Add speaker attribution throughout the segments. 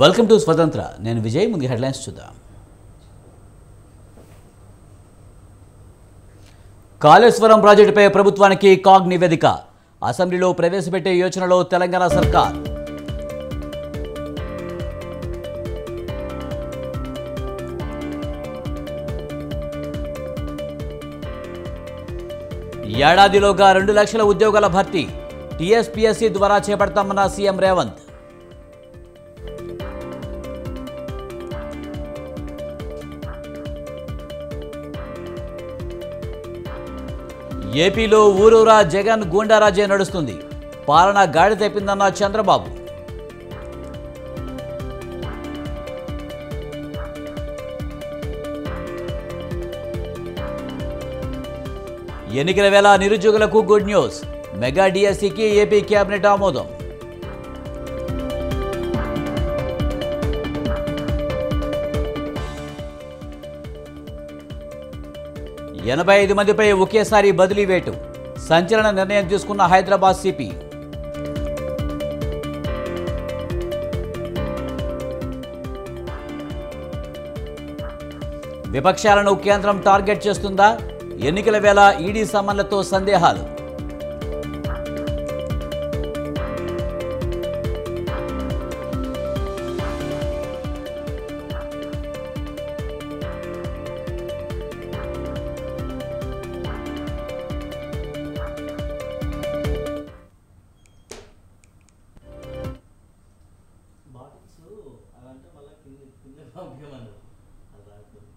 Speaker 1: Welcome to స్వతంత్ర నేను విజయ్ ముందు హెడ్లైన్స్ చూద్దాం. కాళేశ్వరం ప్రాజెక్టుపై ప్రభుత్వానికి కాగ్ నివేదిక. అసెంబ్లీలో ప్రవేశపెట్టే యోచనలో తెలంగాణ సర్కార్. ఏడాదిలోగా రెండు లక్షల ఉద్యోగాల భర్తీ. టీఎస్పీఎస్సీ ద్వారా చేపడతామన్న సీఎం రేవంత్. ఏపీలో ఊరూరా జగన్ గూండారాజే నడుస్తుంది. పాలన గాడి తెప్పిందన్న చంద్రబాబు. ఎన్నికల వేళ నిరుద్యోగులకు గుడ్ న్యూస్. మెగా డిఎస్సికి ఏపీ కేబినెట్ ఆమోదం. ఎనభై ఐదు మందిపై ఒకేసారి బదిలీ వేటు. సంచలన నిర్ణయం తీసుకున్న హైదరాబాద్ సిపి. విపక్షాలను కేంద్రం టార్గెట్ చేస్తుందా? ఎన్నికల వేళ ఈడీ సమన్లతో సందేహాలు.
Speaker 2: కింద పంపించమన్నారు అది రాకపోతే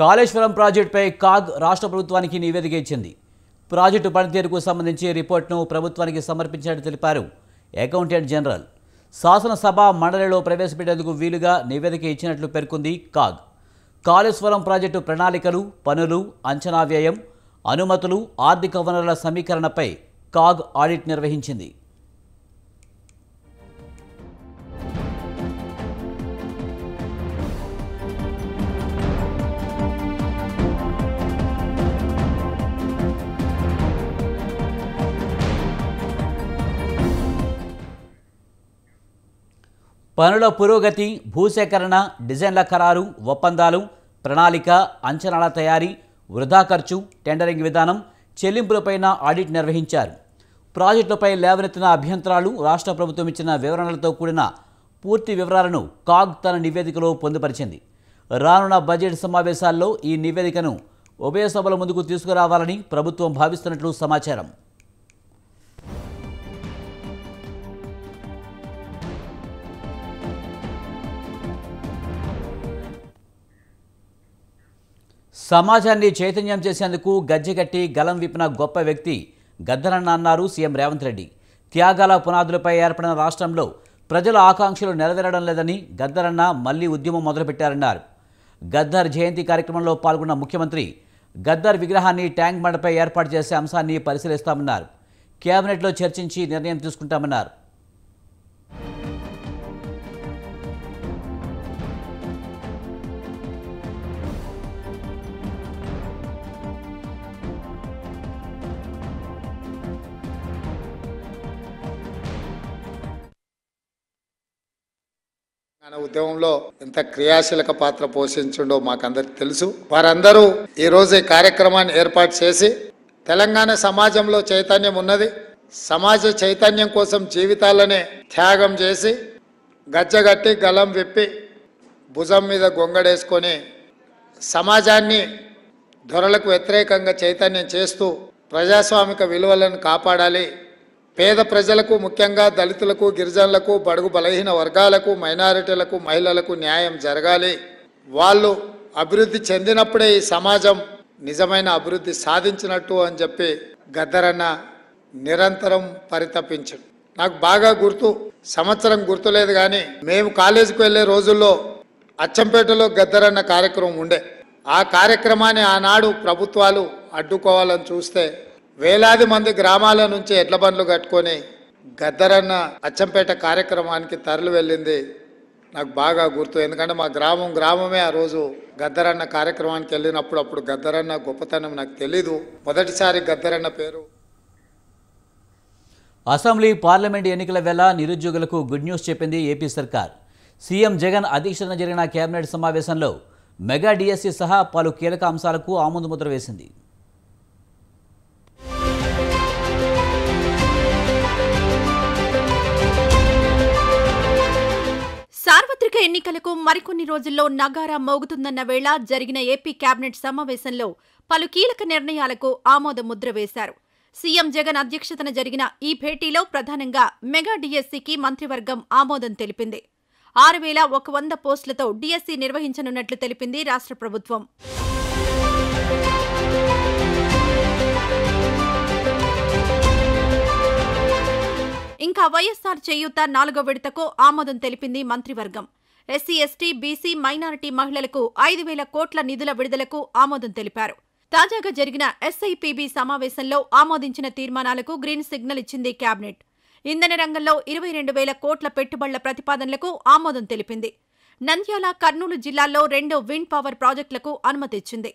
Speaker 1: కాళేశ్వరం ప్రాజెక్టుపై కాగ్ రాష్ట్ర ప్రభుత్వానికి నివేదిక ఇచ్చింది. ప్రాజెక్టు పనితీరుకు సంబంధించి రిపోర్ట్ను ప్రభుత్వానికి సమర్పించినట్టు తెలిపారు అకౌంటెంట్ జనరల్. శాసనసభ మండలిలో ప్రవేశపెట్టేందుకు వీలుగా నివేదిక ఇచ్చినట్లు పేర్కొంది కాగ్. కాళేశ్వరం ప్రాజెక్టు ప్రణాళికలు పనులు అంచనా వ్యయం అనుమతులు ఆర్థిక వనరుల సమీకరణపై కాగ్ ఆడిట్ నిర్వహించింది. పనుల పురోగతి భూసేకరణ డిజైన్ల ఖరారు ఒప్పందాలు ప్రణాళిక అంచనాల తయారీ వృధా ఖర్చు టెండరింగ్ విధానం చెల్లింపులపైన ఆడిట్ నిర్వహించారు. ప్రాజెక్టులపై లేవనెత్తిన అభ్యంతరాలు రాష్ట్ర ప్రభుత్వం ఇచ్చిన వివరణలతో కూడిన పూర్తి వివరాలను కాగ్ తన నివేదికలో పొందుపరిచింది. రానున్న బడ్జెట్ సమావేశాల్లో ఈ నివేదికను ఉభయ సభల ముందుకు తీసుకురావాలని ప్రభుత్వం భావిస్తున్నట్లు సమాచారం. సమాజాన్ని చైతన్యం చేసేందుకు గజ్జెగట్టి గలం విప్పిన గొప్ప వ్యక్తి గద్దరన్న అన్నారు సీఎం రేవంత్ రెడ్డి. త్యాగాల పునాదులపై ఏర్పడిన రాష్ట్రంలో ప్రజల ఆకాంక్షలు నెరవేరడం లేదని గద్దరన్న మళ్ళీ ఉద్యమం మొదలుపెట్టారన్నారు. గద్దర్ జయంతి కార్యక్రమంలో పాల్గొన్న ముఖ్యమంత్రి గద్దర్ విగ్రహాన్ని ట్యాంక్ బండపై ఏర్పాటు చేసే అంశాన్ని పరిశీలిస్తామన్నారు. కేబినెట్లో చర్చించి నిర్ణయం తీసుకుంటామన్నారు.
Speaker 3: మన ఉద్యమంలో ఎంత క్రియాశీలక పాత్ర పోషించిండో మాకందరికి తెలుసు. వారందరూ ఈరోజు ఈ కార్యక్రమాన్ని ఏర్పాటు చేసి తెలంగాణ సమాజంలో చైతన్యం ఉన్నది. సమాజ చైతన్యం కోసం జీవితాలనే త్యాగం చేసి గజ్జగట్టి గలం విప్పి భుజం మీద గొంగడేసుకొని సమాజాన్ని దొరలకు వ్యతిరేకంగా చైతన్యం చేస్తూ ప్రజాస్వామిక విలువలను కాపాడాలి. పేద ప్రజలకు ముఖ్యంగా దళితులకు గిరిజనులకు బడుగు బలహీన వర్గాలకు మైనారిటీలకు మహిళలకు న్యాయం జరగాలి. వాళ్ళు అభివృద్ధి చెందినప్పుడే ఈ సమాజం నిజమైన అభివృద్ధి సాధించినట్టు అని చెప్పి గద్దరన్న నిరంతరం పరితపించడు. నాకు బాగా గుర్తు సంవత్సరం గుర్తులేదు కానీ మేము కాలేజీకి వెళ్ళే రోజుల్లో అచ్చంపేటలో గద్దరన్న కార్యక్రమం ఉండే. ఆ కార్యక్రమాన్ని ఆనాడు ప్రభుత్వాలు అడ్డుకోవాలని చూస్తే వేలాది మంది గ్రామాల నుంచి ఎడ్ల బండ్లు కట్టుకొని గద్దరన్న అచ్చంపేట కార్యక్రమానికి తరలి వెళ్ళింది. నాకు బాగా గుర్తు. ఎందుకంటే మా గ్రామం గ్రామమే ఆ రోజు గద్దరన్న కార్యక్రమానికి వెళ్ళినప్పుడు అప్పుడు గద్దరన్న గొప్పతనం నాకు తెలీదు. మొదటిసారి గద్దరన్న పేరు.
Speaker 1: అసెంబ్లీ పార్లమెంట్ ఎన్నికల వేళ నిరుద్యోగులకు గుడ్ న్యూస్ చెప్పింది ఏపీ సర్కార్. సీఎం జగన్ అధ్యక్షతన జరిగిన కేబినెట్ సమావేశంలో మెగా డిఎస్సీ సహా పలు కీలక అంశాలకు ఆమోదముద్ర వేసింది.
Speaker 4: సార్వత్రిక ఎన్నికలకు మరికొన్ని రోజుల్లో నగారా మోగుతుందన్న వేళ జరిగిన ఏపీ కేబినెట్ సమావేశంలో పలు కీలక నిర్ణయాలకు ఆమోద ముద్ర వేశారు. సీఎం జగన్ అధ్యక్షతన జరిగిన ఈ భేటీలో ప్రధానంగా మెగా డిఎస్సికి మంత్రివర్గం ఆమోదం తెలిపింది. ఆరు వేల ఒక వంద పోస్టులతో డిఎస్సి నిర్వహించనున్నట్లు తెలిపింది రాష్ట్ర ప్రభుత్వం. వైఎస్ఆర్ వైఎస్సార్ చేయూత నాలుగో విడతకు ఆమోదం తెలిపింది మంత్రివర్గం. ఎస్సీ ఎస్టీ బీసీ మైనారిటీ మహిళలకు ఐదు వేల కోట్ల నిధుల విడుదలకు ఆమోదం తెలిపారు. తాజాగా జరిగిన ఎస్ఐపిబి సమావేశంలో ఆమోదించిన తీర్మానాలకు గ్రీన్ సిగ్నల్ ఇచ్చింది కేబినెట్ ఇంధన రంగంలో ఇరవై రెండు వేల కోట్ల పెట్టుబడుల ప్రతిపాదనలకు ఆమోదం తెలిపింది. నంద్యాల కర్నూలు జిల్లాల్లో రెండు విండ్ పవర్ ప్రాజెక్టులకు అనుమతిచ్చింది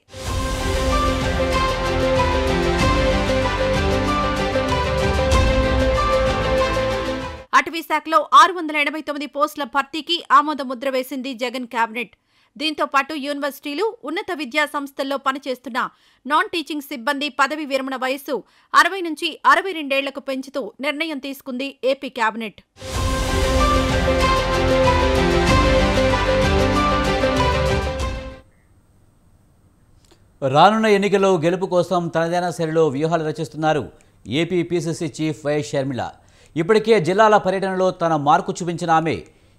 Speaker 4: అటవీశాఖలో ఆరు వందల ఎనభై తొమ్మిది పోస్టుల భర్తీకి ఆమోద ముద్ర వేసింది జగన్ కేబినెట్ దీంతో పాటు యూనివర్సిటీలు ఉన్నత విద్యా సంస్థల్లో పనిచేస్తున్న నాన్ టీచింగ్ సిబ్బంది పదవి విరమణ వయస్సు అరవై నుంచి అరవై రెండేళ్ళకు పెంచుతూ నిర్ణయం తీసుకుంది ఏపీ కేబినెట్
Speaker 1: రానున్న ఎన్నికల్లో గెలుపు కోసం తనదైన శైలిలో వ్యూహాలు రచిస్తున్నారు AP PCC chief YS Sharmila. ఇప్పటికే జిల్లాల పర్యటనలో తన మార్కు చూపించిన ఆమె.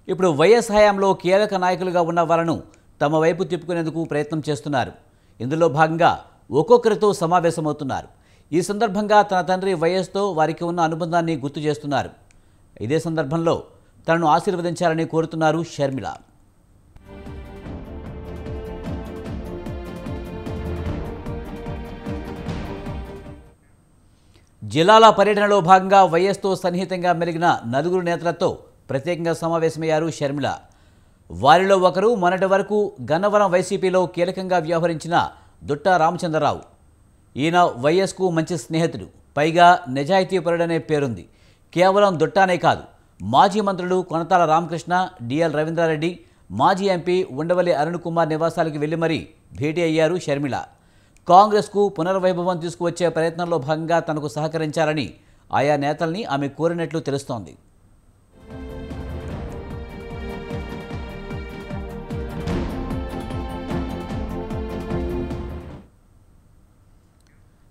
Speaker 1: ఇప్పుడు వైఎస్ హయాంలో కీలక నాయకులుగా ఉన్న వాళ్ళను తమ వైపు తిప్పుకునేందుకు ప్రయత్నం చేస్తున్నారు. ఇందులో భాగంగా ఒక్కొక్కరితో సమావేశమవుతున్నారు. ఈ సందర్భంగా తన తండ్రి వైఎస్తో వారికి ఉన్న అనుబంధాన్ని గుర్తు చేస్తున్నారు. ఇదే సందర్భంలో తనను ఆశీర్వదించాలని కోరుతున్నారు షర్మిల. జిల్లాల పర్యటనలో భాగంగా వైఎస్తో సన్నిహితంగా మెలిగిన నలుగురు నేతలతో ప్రత్యేకంగా సమావేశమయ్యారు షర్మిల. వారిలో ఒకరు మొన్నటి వరకు గన్నవరం వైసీపీలో కీలకంగా వ్యవహరించిన దుట్ట రామచంద్రరావు. ఈయన వైఎస్కు మంచి స్నేహితుడు పైగా నిజాయితీపరుడనే పేరుంది. కేవలం దుట్టానే కాదు మాజీ మంత్రులు కొనతాల రామకృష్ణ డిఎల్ రవీంద్రారెడ్డి మాజీ ఎంపీ ఉండవల్లి అరుణ్ కుమార్ నివాసాలకు వెళ్ళి మరీ భేటీ అయ్యారు షర్మిల. కాంగ్రెస్కు పునర్వైభవం తీసుకువచ్చే ప్రయత్నంలో భాగంగా తనకు సహకరించాలని ఆయా నేతల్ని ఆమె కోరినట్లు తెలుస్తోంది.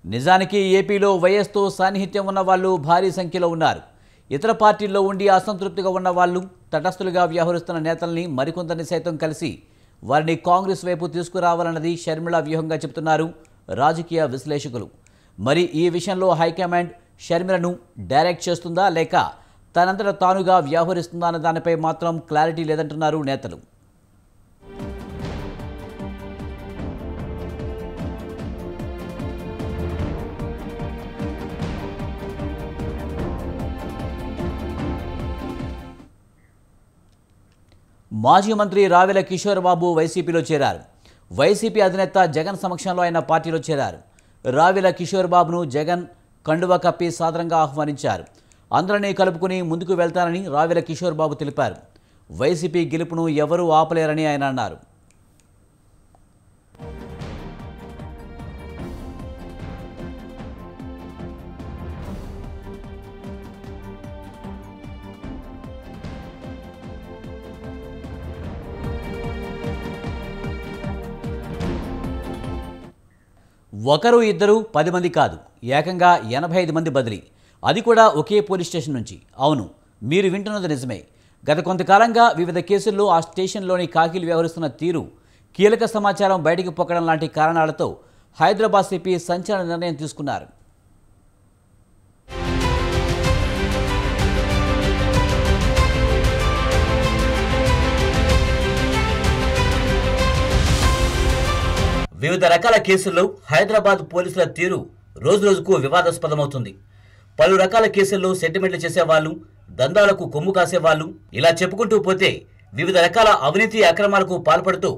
Speaker 1: నిజానికి ఏపీలో వైఎస్తో సాన్నిహిత్యం ఉన్న వాళ్ళు భారీ సంఖ్యలో ఉన్నారు. ఇతర పార్టీల్లో ఉండి అసంతృప్తిగా ఉన్న వాళ్ళు తటస్థులుగా వ్యవహరిస్తున్న నేతల్ని మరికొందరిని సైతం కలిసి వారిని కాంగ్రెస్ వైపు తీసుకురావాలన్నది షర్మిళ వ్యూహంగా చెబుతున్నారు రాజకీయ విశ్లేషకులు. మరి ఈ విషయంలో హైకమాండ్ షర్మిలను డైరెక్ట్ చేస్తుందా లేక తనంతట తానుగా వ్యవహరిస్తుందా అన్న దానిపై మాత్రం క్లారిటీ లేదంటున్నారు నేతలు. మాజీ మంత్రి రావెల కిషోర్ బాబు వైసీపీలో చేరారు. వైసీపీ అధినేత జగన్ సమక్షంలో ఆయన పార్టీలో చేరారు. రావెల కిషోర్ బాబును జగన్ కండువ కప్పి సాదరంగా ఆహ్వానించారు. అందరినీ కలుపుకుని ముందుకు వెళ్తానని రావెల కిషోర్ బాబు తెలిపారు. వైసీపీ గెలుపును ఎవరూ ఆపలేరని ఆయన అన్నారు. ఒకరు ఇద్దరు పది మంది కాదు. ఏకంగా ఎనభై ఐదు మంది బదిలీ. అది కూడా ఒకే పోలీస్ స్టేషన్ నుంచి. అవును మీరు వింటున్నది నిజమే. గత కొంతకాలంగా వివిధ కేసుల్లో ఆ స్టేషన్లోని కాకీలు వ్యవహరిస్తున్న తీరు కీలక సమాచారం బయటికి పొక్కడం లాంటి కారణాలతో హైదరాబాద్ సిపి సంచలన నిర్ణయం తీసుకున్నారు. వివిధ రకాల కేసుల్లో హైదరాబాద్ పోలీసుల తీరు రోజురోజుకు వివాదాస్పదమవుతుంది. పలు రకాల కేసుల్లో సెంటిమెంట్లు చేసేవాళ్ళు దందాలకు కొమ్ము కాసేవాళ్ళు ఇలా చెప్పుకుంటూ పోతే వివిధ రకాల అవినీతి అక్రమాలకు పాల్పడుతూ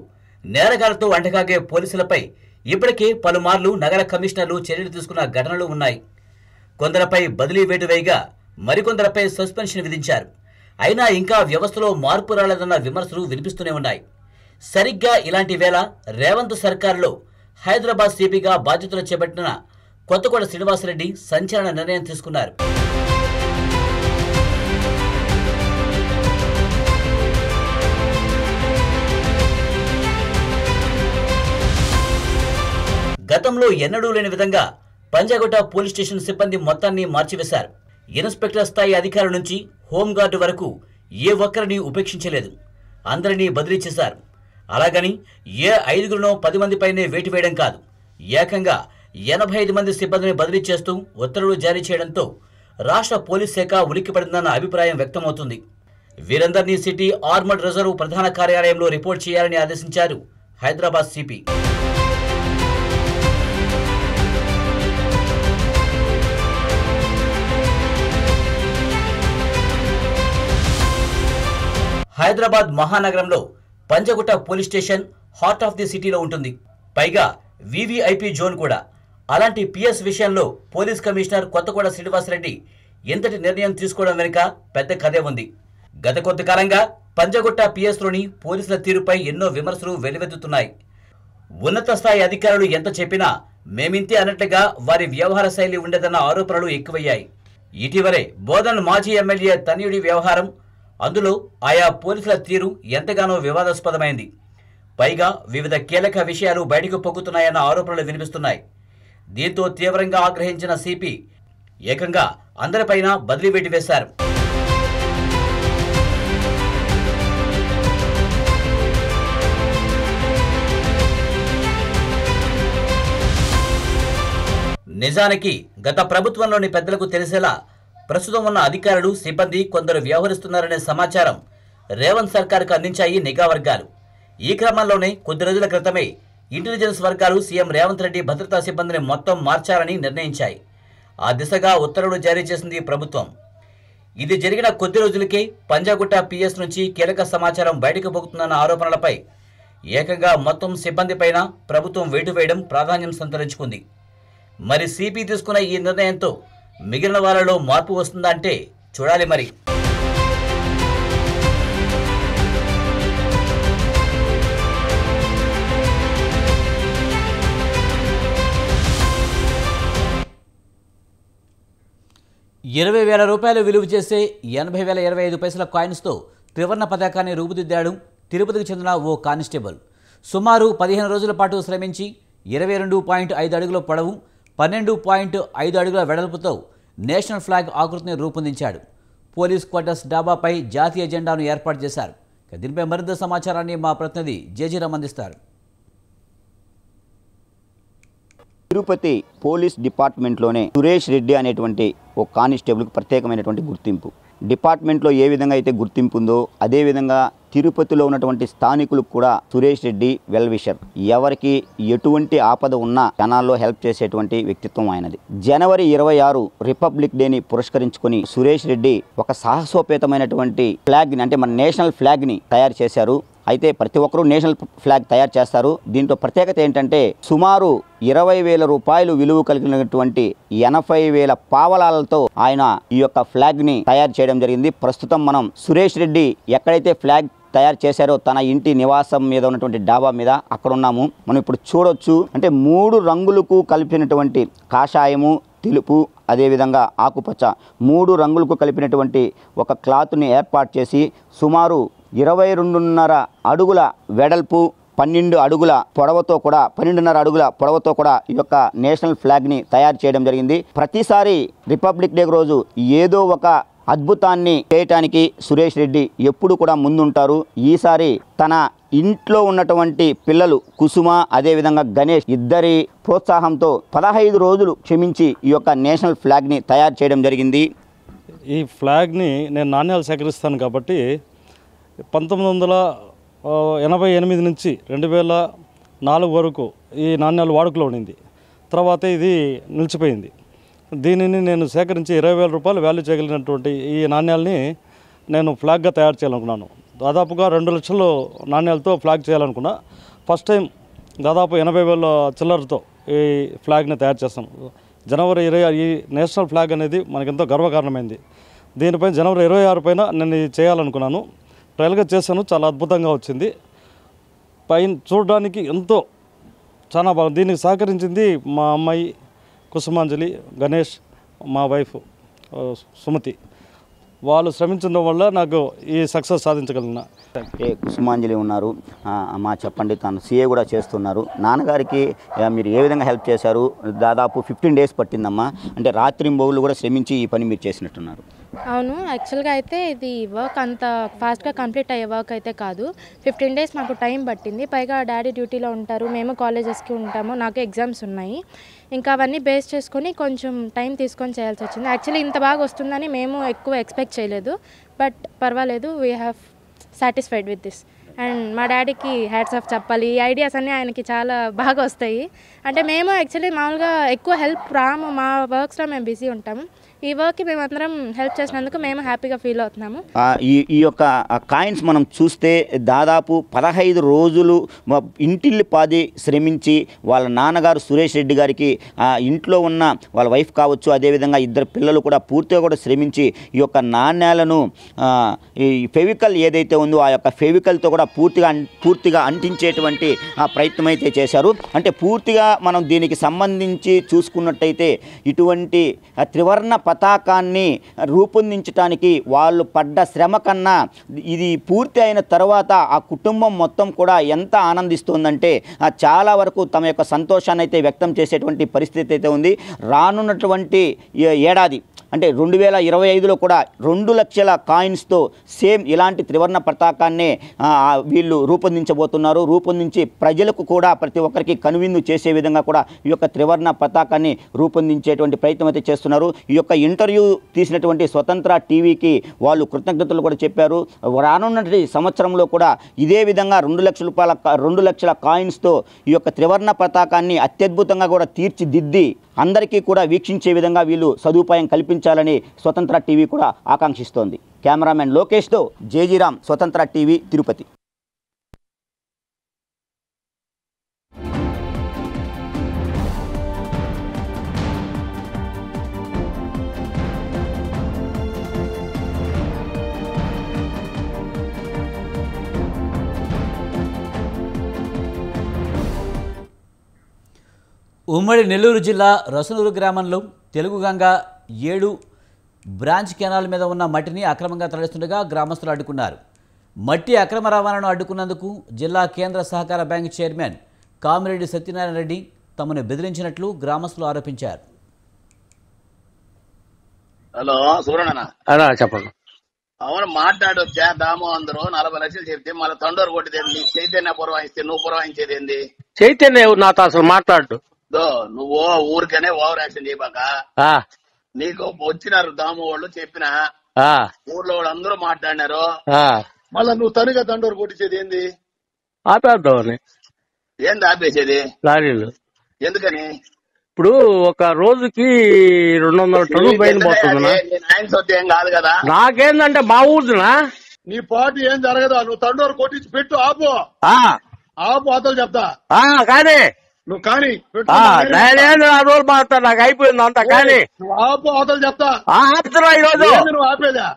Speaker 1: నేరగాలతో అంటగాగే పోలీసులపై ఇప్పటికే పలుమార్లు నగర కమిషనర్లు చర్యలు తీసుకున్న ఘటనలు ఉన్నాయి. కొందరిపై బదిలీ వేటు వేయగా మరికొందరిపై సస్పెన్షన్ విధించారు. అయినా ఇంకా వ్యవస్థలో మార్పు రాలేదన్న విమర్శలు వినిపిస్తూనే ఉన్నాయి. సరిగ్గా ఇలాంటి వేళ రేవంత్ సర్కారులో హైదరాబాద్ సిపిగా బాధ్యతలు చేపట్టిన కొత్తగూడ శ్రీనివాసరెడ్డి సంచలన నిర్ణయం తీసుకున్నారు. గతంలో ఎన్నడూ లేని విధంగా పంజాగుట్ట పోలీస్ స్టేషన్ సిబ్బంది మొత్తాన్ని మార్చివేశారు. ఇన్స్పెక్టర్ స్థాయి అధికారుల నుంచి హోంగార్డు వరకు ఏ ఒక్కరిని ఉపేక్షించలేదు. అందరినీ బదిలీ చేశారు. అలాగని ఏ ఐదుగురునో పది మందిపైనే వేటు వేయడం కాదు. ఏకంగా ఎనభై ఐదు మంది సిబ్బందిని బదిలీ చేస్తూ ఉత్తర్వులు జారీ చేయడంతో రాష్ట్ర పోలీస్ శాఖ ఉలిక్కిపడిందన్న అభిప్రాయం వ్యక్తమవుతుంది. వీరందరినీ సిటీ ఆర్మడ్ రిజర్వ్ ప్రధాన కార్యాలయంలో రిపోర్ట్ చేయాలని ఆదేశించారు హైదరాబాద్ సిపి. హైదరాబాద్ మహానగరంలో Panjagutta police station heart of the సిటీలో ఉంటుంది. పైగా వివిఐపి జోన్ కూడా. అలాంటి పిఎస్ విషయంలో పోలీస్ కమిషనర్ కొత్తగూడ శ్రీనివాసరెడ్డి ఎంతటి నిర్ణయం తీసుకోవడం వెనుక పెద్ద కథే ఉంది. గత కొద్ది కాలంగా పంజగుట్ట పిఎస్లోని పోలీసుల తీరుపై ఎన్నో విమర్శలు వెలువెత్తుతున్నాయి ఉన్నత స్థాయి అధికారులు ఎంత చెప్పినా మేమింతే అన్నట్లుగా వారి వ్యవహార శైలి ఉండేదన్న ఆరోపణలు ఎక్కువయ్యాయి. ఇటీవలే బోధన్ మాజీ ఎమ్మెల్యే తనయుడి వ్యవహారం అందులో ఆయా పోలీసుల తీరు ఎంతగానో వివాదాస్పదమైంది. పైగా వివిధ కీలక విషయాలు బయటకు పొక్కుతున్నాయన్న ఆరోపణలు వినిపిస్తున్నాయి. దీంతో తీవ్రంగా ఆగ్రహించిన సిపి ఏకంగా అందరిపైన బదిలీ వేటు వేశారు. నిజానికి గత ప్రభుత్వంలోని పెద్దలకు తెలిసేలా ప్రస్తుతం ఉన్న అధికారులు సిబ్బంది కొందరు వ్యవహరిస్తున్నారనే సమాచారం రేవంత్ సర్కార్కు అందించాయి నిఘా వర్గాలు. ఈ క్రమంలోనే కొద్ది రోజుల క్రితమే ఇంటెలిజెన్స్ వర్గాలు సీఎం రేవంత్ రెడ్డి భద్రతా సిబ్బందిని మొత్తం మార్చాలని నిర్ణయించాయి. ఆ దిశగా ఉత్తర్వులు జారీ చేసింది ప్రభుత్వం. ఇది జరిగిన కొద్ది రోజులకే పంజాగుట్ట పిఎస్ నుంచి కీలక సమాచారం బయటకు పోగుతుందన్న ఆరోపణలపై ఏకంగా మొత్తం సిబ్బందిపైన ప్రభుత్వం వేటు వేయడం ప్రాధాన్యం సంతరించుకుంది. మరి సిపి తీసుకున్న ఈ నిర్ణయంతో మిగిలిన వాళ్ళలో మార్పు వస్తుందా అంటే చూడాలి మరి. ఇరవై వేల రూపాయలు విలువ చేసే ఎనభై వేల ఇరవై ఐదు పైసల కాయిన్స్తో త్రివర్ణ పతాకాన్ని రూపుదిద్దాడు తిరుపతికి చెందిన ఓ కానిస్టేబుల్. సుమారు పదిహేను రోజుల పాటు శ్రమించి ఇరవై రెండు పాయింట్ ఐదు అడుగుల పొడవు పన్నెండు పాయింట్ ఐదు అడుగుల వెడల్పుతో నేషనల్ ఫ్లాగ్ ఆకృతిని రూపొందించాడు. పోలీస్ క్వార్టర్స్ డాబాపై జాతీయ జెండాను ఏర్పాటు చేశారు. దీనిపై మరింత సమాచారాన్ని మా ప్రతినిధి జేజీరామ్ అందిస్తారు.
Speaker 5: తిరుపతి పోలీస్ డిపార్ట్మెంట్లోనే సురేష్ రెడ్డి అనేటువంటి ఒక కానిస్టేబుల్కి ప్రత్యేకమైనటువంటి గుర్తింపు. డిపార్ట్మెంట్లో ఏ విధంగా అయితే గుర్తింపు ఉందో అదేవిధంగా తిరుపతిలో ఉన్నటువంటి స్థానికులకు కూడా సురేష్ రెడ్డి వెల్ విషర్. ఎవరికి ఎటువంటి ఆపద ఉన్నా జనాల్లో హెల్ప్ చేసేటువంటి వ్యక్తిత్వం ఆయనది. జనవరి ఇరవై ఆరు రిపబ్లిక్ డేని పురస్కరించుకొని సురేష్ రెడ్డి ఒక సాహసోపేతమైనటువంటి ఫ్లాగ్ని అంటే మన నేషనల్ ఫ్లాగ్ని తయారు చేశారు. అయితే ప్రతి ఒక్కరూ నేషనల్ ఫ్లాగ్ తయారు చేస్తారు. దీంట్లో ప్రత్యేకత ఏంటంటే సుమారు ఇరవై వేల రూపాయలు విలువ కలిగినటువంటి ఎనభై వేల పావలాలతో ఆయన ఈ యొక్క ఫ్లాగ్ని తయారు చేయడం జరిగింది. ప్రస్తుతం మనం సురేష్ రెడ్డి ఎక్కడైతే ఫ్లాగ్ తయారు చేశారో తన ఇంటి నివాసం మీద ఉన్నటువంటి డాబా మీద అక్కడ ఉన్నాము మనం ఇప్పుడు చూడొచ్చు. అంటే మూడు రంగులకు కలిపినటువంటి కాషాయము తెలుపు అదేవిధంగా ఆకుపచ్చ మూడు రంగులకు కలిపినటువంటి ఒక క్లాత్ని ఏర్పాటు చేసి సుమారు ఇరవై రెండున్నర అడుగుల వెడల్పు పన్నెండు అడుగుల పొడవతో కూడా పన్నెండున్నర అడుగుల పొడవతో కూడా ఈ యొక్క నేషనల్ ఫ్లాగ్ని తయారు చేయడం జరిగింది. ప్రతిసారి రిపబ్లిక్ డే రోజు ఏదో ఒక అద్భుతాన్ని చేయటానికి సురేష్ రెడ్డి ఎప్పుడు కూడా ముందుంటారు. ఈసారి తన ఇంట్లో ఉన్నటువంటి పిల్లలు కుసుమ అదేవిధంగా గణేష్ ఇద్దరి ప్రోత్సాహంతో పదహైదు రోజులు క్షమించి ఈ యొక్క నేషనల్ ఫ్లాగ్ని తయారు చేయడం జరిగింది.
Speaker 6: ఈ ఫ్లాగ్ని నేను నాణ్యాలు సేకరిస్తాను కాబట్టి పంతొమ్మిది వందల ఎనభై ఎనిమిది నుంచి రెండు వేల నాలుగు వరకు ఈ నాణ్యాలు వాడుకలో ఉండింది. తర్వాత ఇది నిలిచిపోయింది. దీనిని నేను సేకరించి ఇరవై వేల రూపాయలు వాల్యూ చేయగలిగినటువంటి ఈ నాణ్యాలని నేను ఫ్లాగ్గా తయారు చేయాలనుకున్నాను. దాదాపుగా రెండు లక్షలు నాణ్యాలతో ఫ్లాగ్ చేయాలనుకున్నా. ఫస్ట్ టైం దాదాపు ఎనభై వేల చిల్లరతో ఈ ఫ్లాగ్ని తయారు చేస్తాం. జనవరి ఇరవై ఈ నేషనల్ ఫ్లాగ్ అనేది మనకెంతో గర్వకారణమైంది. దీనిపై జనవరి ఇరవై ఆరు పైన నేను చేయాలనుకున్నాను. ట్రయల్గా చేశాను. చాలా అద్భుతంగా వచ్చింది. పైన చూడడానికి ఎంతో చాలా బాగుంది దీనికి సహకరించింది మా అమ్మాయి కుసుమాంజలి గణేష్ మా వైఫ్ సుమతి. వాళ్ళు శ్రమించడం వల్ల నాకు ఈ సక్సెస్ సాధించగలను
Speaker 5: ఏ కుసుమాంజలి ఉన్నారు. మా అమ్మా చెప్పండి తను సీఏ కూడా చేస్తున్నారు. నాన్నగారికి మీరు ఏ విధంగా హెల్ప్ చేశారు? దాదాపు ఫిఫ్టీన్ డేస్ పట్టిందమ్మా. అంటే రాత్రి కూడా శ్రమించి ఈ పని మీరు చేసినట్టున్నారు.
Speaker 7: అవును యాక్చువల్గా అయితే ఇది వర్క్ అంత ఫాస్ట్గా కంప్లీట్ అయ్యే వర్క్ అయితే కాదు. ఫిఫ్టీన్ డేస్ మాకు టైం పట్టింది. పైగా డాడీ డ్యూటీలో ఉంటారు. మేము కాలేజెస్కి ఉంటాము. నాకు ఎగ్జామ్స్ ఉన్నాయి. ఇంకా అవన్నీ బేస్ చేసుకొని కొంచెం టైం తీసుకొని చేయాల్సి వచ్చింది. యాక్చువల్లీ ఇంత బాగా వస్తుందని మేము ఎక్కువ ఎక్స్పెక్ట్ చేయలేదు. బట్ పర్వాలేదు we have satisfied with this and మా డాడీకి హ్యాట్స్ ఆఫ్ చెప్పాలి. ఈ ఐడియాస్ అన్నీ ఆయనకి చాలా బాగా వస్తాయి. అంటే మేము యాక్చువల్లీ మామూలుగా ఎక్కువ హెల్ప్ రాము. మా వర్క్స్లో మేము బిజీ ఉంటాము. ఈ వర్క్కి మేమందరం హెల్ప్ చేసినందుకు మేము హ్యాపీగా ఫీల్ అవుతున్నాము.
Speaker 5: ఈ ఈ యొక్క కాయిన్స్ మనం చూస్తే దాదాపు పదహైదు రోజులు ఇంటిల్లి పాది శ్రమించి వాళ్ళ నాన్నగారు సురేష్ రెడ్డి గారికి ఇంట్లో ఉన్న వాళ్ళ వైఫ్ కావచ్చు అదేవిధంగా ఇద్దరు పిల్లలు కూడా పూర్తిగా కూడా శ్రమించి ఈ యొక్క నాణ్యాలను ఈ ఫెవికల్ ఏదైతే ఉందో ఆ యొక్క ఫెవికల్తో కూడా పూర్తిగా అన్- పూర్తిగా అంటించేటువంటి ఆ ప్రయత్నం అయితే చేశారు. అంటే పూర్తిగా మనం దీనికి సంబంధించి చూసుకున్నట్టయితే ఇటువంటి త్రివర్ణ పతాకాన్ని రూపొందించడానికి వాళ్ళు పడ్డ శ్రమ కన్నా ఇది పూర్తి అయిన తర్వాత ఆ కుటుంబం మొత్తం కూడా ఎంత ఆనందిస్తుందంటే చాలా వరకు తమ యొక్క సంతోషాన్ని అయితే వ్యక్తం చేసేటువంటి పరిస్థితి అయితే ఉంది. రానున్నటువంటి ఏడాది అంటే రెండు వేల ఇరవై ఐదులో కూడా రెండు లక్షల కాయిన్స్తో సేమ్ ఇలాంటి త్రివర్ణ పతాకాన్నే వీళ్ళు రూపొందించబోతున్నారు. రూపొందించి ప్రజలకు కూడా ప్రతి ఒక్కరికి కనువిందు చేసే విధంగా కూడా ఈ యొక్క త్రివర్ణ పతాకాన్ని రూపొందించేటువంటి ప్రయత్నం అయితే చేస్తున్నారు. ఈ యొక్క ఇంటర్వ్యూ తీసినటువంటి స్వతంత్ర టీవీకి వాళ్ళు కృతజ్ఞతలు కూడా చెప్పారు. రానున్నటువంటి సంవత్సరంలో కూడా ఇదే విధంగా రెండు లక్షల రూపాయల రెండు లక్షల కాయిన్స్తో ఈ యొక్క త్రివర్ణ పతాకాన్ని అత్యద్భుతంగా కూడా తీర్చిదిద్ది అందరికీ కూడా వీక్షించే విధంగా వీళ్ళు సదుపాయం కల్పించాలని స్వతంత్ర టీవీ కూడా ఆకాంక్షిస్తోంది. కెమెరామెన్ లోకేష్తో జేజీరామ్ స్వతంత్ర టీవీ తిరుపతి.
Speaker 1: ఉమ్మడి నెల్లూరు జిల్లా రసనూరు గ్రామంలో తెలుగు గంగ ఏడు బ్రాంచ్ కెనాల్ మీద ఉన్న మట్టిని అక్రమంగా తరలిస్తుండగా గ్రామస్తులు అడ్డుకున్నారు. మట్టి అక్రమ రవాణాను అడ్డుకున్నందుకు జిల్లా కేంద్ర సహకార బ్యాంక్ చైర్మన్ కామిరెడ్డి సత్యనారాయణ రెడ్డి తమను బెదిరించినట్లు గ్రామస్తులు ఆరోపించారు.
Speaker 8: హలో సూర్యనా
Speaker 9: చెప్పండి.
Speaker 8: అవును మాట్లాడు చేద్దాము అందరూ నలభై లక్షలు చెప్తే మళ్ళీ తండోరు కొట్టింది నీ చైతన్య పురవాయిస్తే నువ్వు పురవాయించేది ఏంది?
Speaker 9: చైతన్య ఎవరు నాతో అసలు మాట్లాడు.
Speaker 8: నువ్వు ఊరికనే ఓవర్ యాక్షన్ చేయబాక? నీకు వచ్చినారు దాము వాళ్ళు చెప్పిన?
Speaker 9: ఆ,
Speaker 8: ఊర్లో వాళ్ళు అందరూ మాట్లాడినారు. మళ్ళా నువ్వు తనుగా తండోరు కొట్టించేది ఏంది?
Speaker 9: ఆపేద్దామని.
Speaker 8: ఏంది ఆపేసేది?
Speaker 9: లారీలు.
Speaker 8: ఎందుకని?
Speaker 9: ఇప్పుడు ఒక రోజుకి రెండు వందల టన్నులు పైన
Speaker 8: ఏం కాదు కదా?
Speaker 9: నాకేందంటే మా ఊరునా?
Speaker 10: నీ పార్టీ ఏం జరగదా నువ్వు తండోరు కొట్టించి పెట్టు ఆపు. ఆపు అతలు చెప్తా.
Speaker 9: కానీ
Speaker 10: నువ్వు కానీ
Speaker 9: రోజు మాట్లాడు నాకు అయిపోయింది అంతా కానీ.
Speaker 10: ఆపు అవతలు చెప్తా.
Speaker 9: ఆ, ఆపుతున్నా ఈ రోజు.
Speaker 10: నువ్వు ఆపేదా?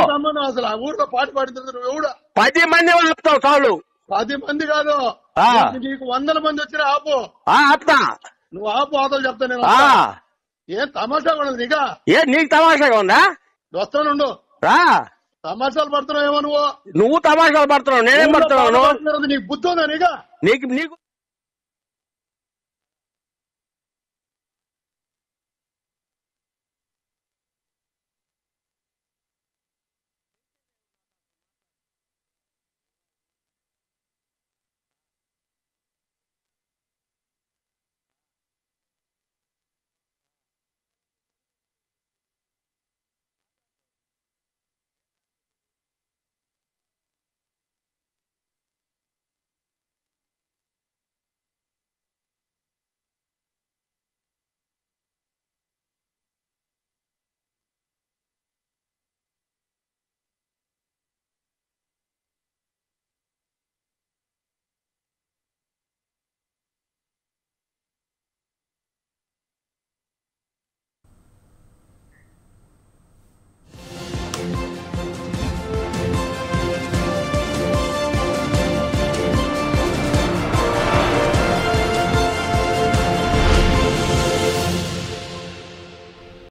Speaker 10: సంబంధం అసలు? ఆ ఊర్లో పాటు పాడుతుంది నువ్వు ఎవడు?
Speaker 9: పది మంది ఆపుతావు చాలు.
Speaker 10: పది మంది కాదు.
Speaker 9: ఆ.
Speaker 10: నీకు- వందల మంది వచ్చినా ఆపు.
Speaker 9: ఆ, ఆపుతా.
Speaker 10: నువ్వు ఆపు అవతలు చెప్తా నేను ఏం తమాషా కూడా నీకా?
Speaker 9: ఏ నీకు తమాషాగా ఉందా
Speaker 10: వస్తానుండు
Speaker 9: రా.
Speaker 10: తమాషాలు పడుతున్నావు ఏమో నువ్వు?
Speaker 9: నువ్వు తమాషాలు పడుతున్నావు నేనేం
Speaker 10: పాడుతున్నారు, నీకు బుద్ధి ఉందా నీకా?
Speaker 9: నీకు నీకు